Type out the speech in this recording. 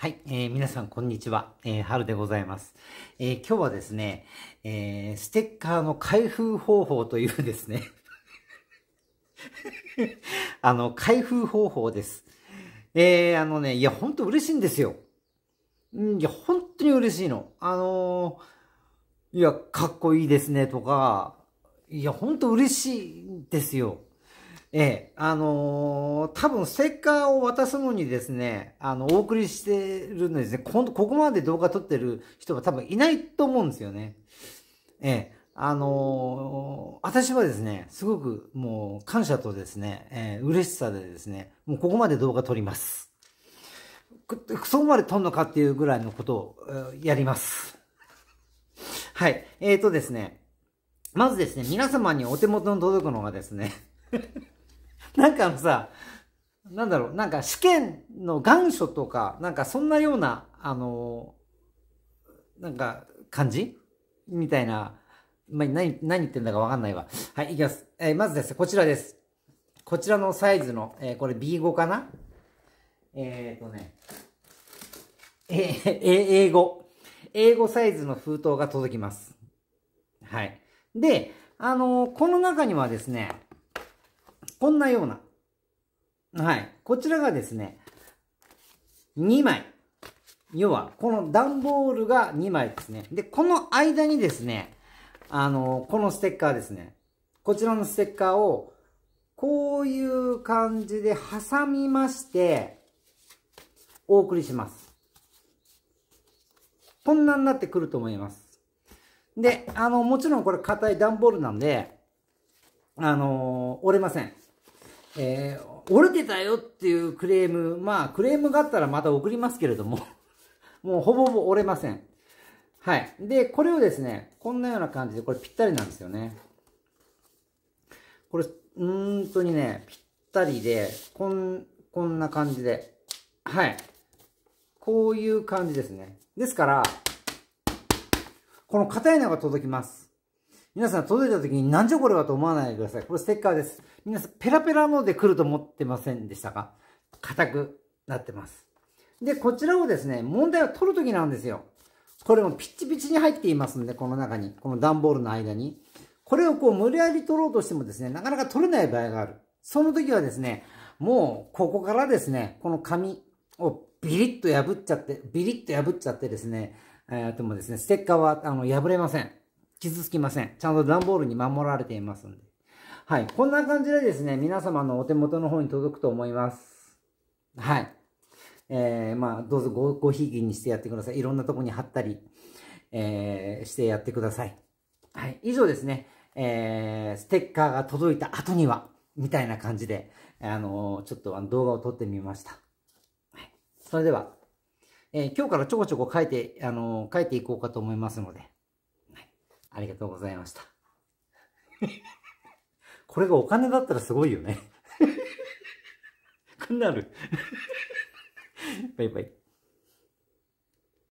はい、えー、皆さんこんにちは、えー、春でございます、えー、今日はですね、えー、ステッカーの開封方法というですね あの、開封方法です。えー、あのね、いや、ほんと嬉しいんですよ。いや、本当に嬉しいの。あのー、いや、かっこいいですねとか、いや、ほんと嬉しいんですよ。ええ、あのー、多分ステッカーを渡すのにですね、あの、お送りしてるのですね、こ、ここまで動画撮ってる人は多分いないと思うんですよね。ええ、あのー、私はですね、すごくもう感謝とですね、えー、嬉しさでですね、もうここまで動画撮ります。そこまで撮んのかっていうぐらいのことをやります。はい。えーとですね、まずですね、皆様にお手元に届くのがですね なんかあのさ、なんだろう、なんか試験の願書とか、なんかそんなような、あの、なんか感じ？みたいな、まあ、何、何言ってんだかわかんないわ。はい、いきます。えー、まずですね、こちらです。こちらのサイズの、えー、これ B5 かな？えーとね、えー、英語。英語サイズの封筒が届きます。はい。で、あの、この中にはですね、こんなような。はい。こちらがですね、2枚。要は、この段ボールが2枚ですね。で、この間にですね、あの、このステッカーですね。こちらのステッカーを、こういう感じで挟みまして、お送りします。こんなになってくると思います。で、あの、もちろんこれ硬い段ボールなんで、あの折れません。えー、折れてたよっていうクレーム、まあ、クレームがあったらまた送りますけれども、もうほぼほぼ折れません。はい。で、これをですね、こんなような感じで、これぴったりなんですよね。これ、うんとにね、ぴったりで、こん、こんな感じで、はい。こういう感じですね。ですから、この硬いのが届きます。皆さん届いた時になんじゃこれはと思わないでください。これステッカーです。皆さんペラペラので来ると思ってませんでしたか？硬くなってます。で、こちらをですね、問題は取るときなんですよ。これもピッチピチに入っていますんで、この中に、この段ボールの間に。これをこう無理やり取ろうとしてもですね、なかなか取れない場合がある。その時はですね、もうここからですね、この紙をビリッと破っちゃって、ビリッと破っちゃってですね、えー、でもですね、ステッカーはあの破れません。傷つきません。ちゃんと段ボールに守られていますんで。はい。こんな感じでですね、皆様のお手元の方に届くと思います。はい。えー、まあ、どうぞご、ごひいきにしてやってください。いろんなとこに貼ったり、えー、してやってください。はい。以上ですね。えー、ステッカーが届いた後には、みたいな感じで、あのー、ちょっとあの動画を撮ってみました。はい。それでは、えー、今日からちょこちょこ書いて、あのー、書いていこうかと思いますので、ありがとうございました。これがお金だったらすごいよね。くなる。バイバイ。